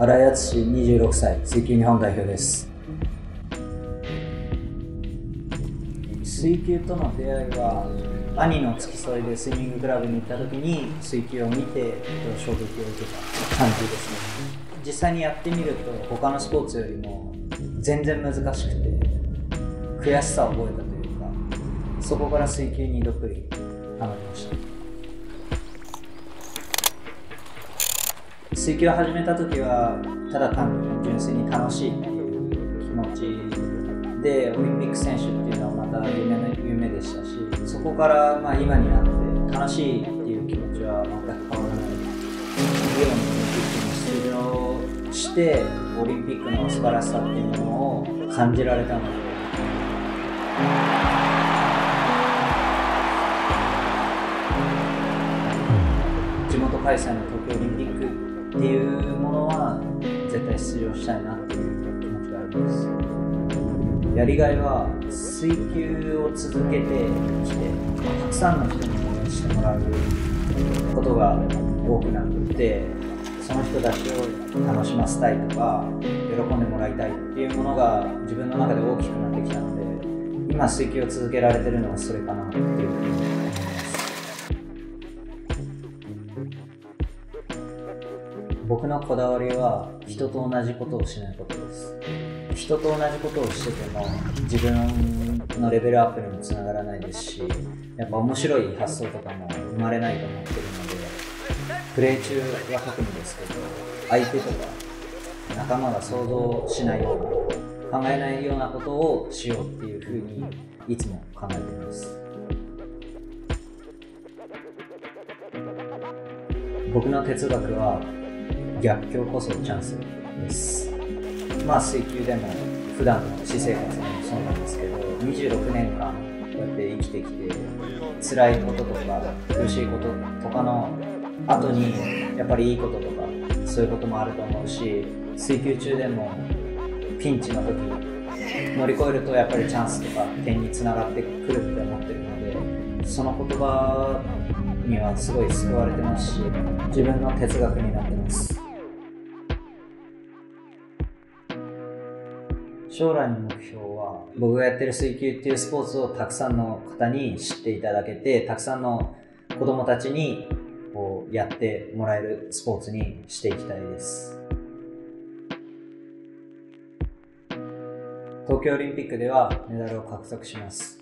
井敦26歳水球日本代表です。水球との出会いは兄の付き添いでスイミングクラブに行った時に水球を見て衝撃を受けた感じですね。実際にやってみると他のスポーツよりも全然難しくて悔しさを覚えたというかそこから水球にどっぷりハマりました。水球を始めた時はただ単純粋に楽しいっていう気持ちでオリンピック選手っていうのはまた夢の夢でしたしそこからまあ今になって楽しいっていう気持ちは全く変わらないリオのオリンピックに出場してオリンピックの素晴らしさっていうものを感じられたので地元開催の東京オリンピックっていうものは絶対出場したいなっていう気持ちがあります。やりがいは水球を続けてきてたくさんの人に応援してもらうことが多くなってその人たちを楽しませたいとか喜んでもらいたいっていうものが自分の中で大きくなってきたので今水球を続けられてるのはそれかなっていうふうに僕のこだわりは人と同じことをしないことです。人と同じことをしてても自分のレベルアップにもつながらないですしやっぱ面白い発想とかも生まれないと思ってるのでプレー中は特にですけど相手とか仲間が想像しないような考えないようなことをしようっていうふうにいつも考えています。僕の哲学は逆境こそチャンスです。まあ水球でも普段の私生活でもそうなんですけど26年間こうやって生きてきて辛いこととか苦しいこととかの後にやっぱりいいこととかそういうこともあると思うし水球中でもピンチの時乗り越えるとやっぱりチャンスとか点につながってくるって思ってるのでその言葉にはすごい救われてますし自分の哲学になってます。将来の目標は僕がやってる水球っていうスポーツをたくさんの方に知っていただけてたくさんの子供たちにこうやってもらえるスポーツにしていきたいです。東京オリンピックではメダルを獲得します。